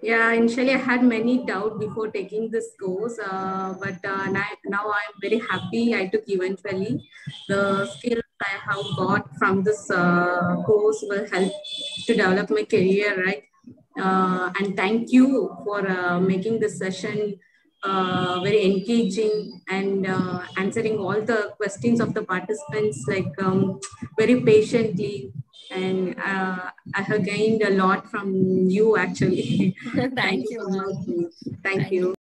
Yeah, initially I had many doubt before taking this course, uh, but uh, now, now I'm very happy I took eventually. The skills I have got from this uh, course will help to develop my career, right? Uh, and thank you for uh, making this session uh, very engaging and answering all the questions of the participants like um, very patiently uh, I have gained a lot from you actually. Thank you. so ma'am. much. Thank Thank you.